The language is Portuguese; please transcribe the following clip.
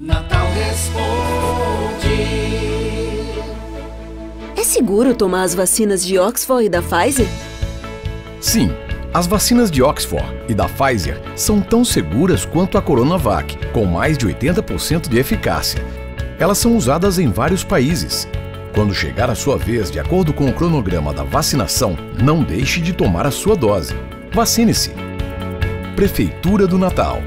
Natal responde. É seguro tomar as vacinas de Oxford e da Pfizer? Sim, as vacinas de Oxford e da Pfizer são tão seguras quanto a Coronavac, com mais de 80% de eficácia. Elas são usadas em vários países. Quando chegar a sua vez, de acordo com o cronograma da vacinação, não deixe de tomar a sua dose. Vacine-se. Prefeitura do Natal.